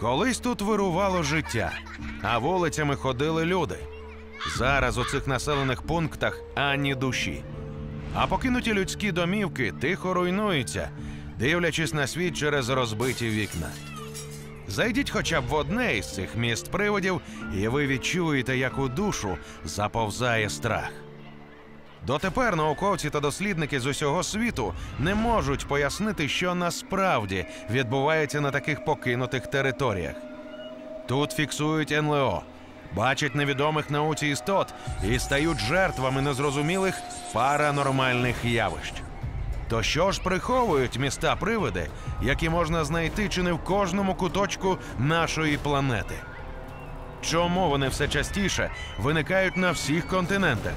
Колись тут вирувало життя, а вулицями ходили люди. Зараз у цих населених пунктах ані душі. А покинуті людські домівки тихо руйнуються, дивлячись на світ через розбиті вікна. Зайдіть хоча б в одне із цих міст приводів, і ви відчуєте, як у душу заповзає страх. Дотепер науковці та дослідники з усього світу не можуть пояснити, що насправді відбувається на таких покинутих територіях. Тут фіксують НЛО, бачать невідомих науці істот і стають жертвами незрозумілих паранормальних явищ. То що ж приховують міста привиди, які можна знайти чи не в кожному куточку нашої планети? Чому вони все частіше виникають на всіх континентах?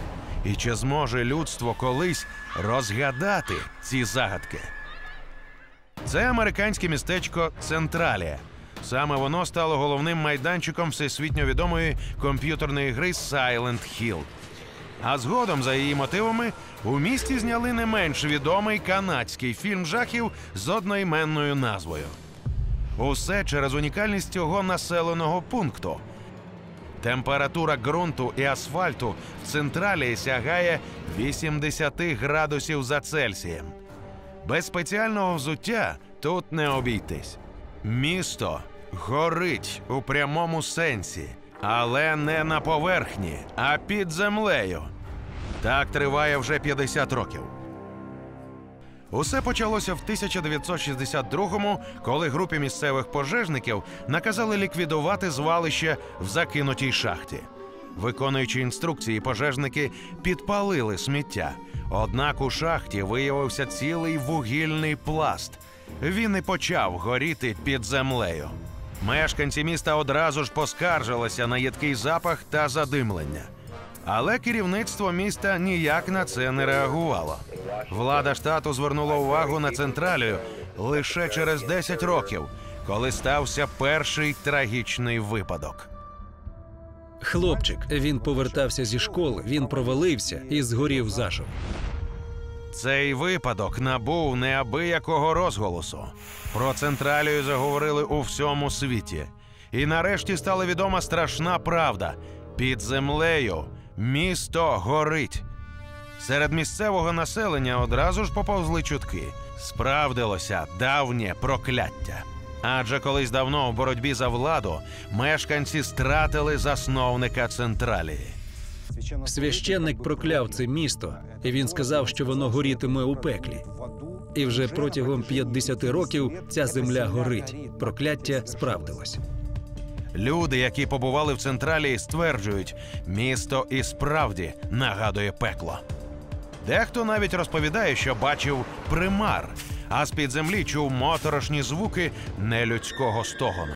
І чи зможе людство колись розгадати ці загадки? Це американське містечко Централія. Саме воно стало головним майданчиком всесвітньо відомої комп'ютерної гри Silent Hill. А згодом, за її мотивами, у місті зняли не менш відомий канадський фільм жахів з одноіменною назвою. Усе через унікальність цього населеного пункту. Температура ґрунту і асфальту в централі сягає 80 градусів за Цельсієм. Без спеціального взуття тут не обійтись. Місто горить у прямому сенсі, але не на поверхні, а під землею. Так триває вже 50 років. Усе почалося в 1962-му, коли групі місцевих пожежників наказали ліквідувати звалище в закинутій шахті. Виконуючи інструкції, пожежники підпалили сміття. Однак у шахті виявився цілий вугільний пласт. Він і почав горіти під землею. Мешканці міста одразу ж поскаржилися на їдкий запах та задимлення. Але керівництво міста ніяк на це не реагувало. Влада штату звернула увагу на централію лише через 10 років, коли стався перший трагічний випадок. Хлопчик, він повертався зі школи, він провалився і згорів заживо. Цей випадок набув неабиякого розголосу. Про централію заговорили у всьому світі. І нарешті стала відома страшна правда: під землею місто горить. Серед місцевого населення одразу ж поповзли чутки. Справдилося давнє прокляття. Адже колись давно в боротьбі за владу мешканці стратили засновника централії. Священник прокляв це місто, і він сказав, що воно горітиме у пеклі. І вже протягом 50 років ця земля горить. Прокляття справдилось. Люди, які побували в централі, стверджують, місто і справді нагадує пекло. Дехто навіть розповідає, що бачив примар, а з-під землі чув моторошні звуки нелюдського стогону.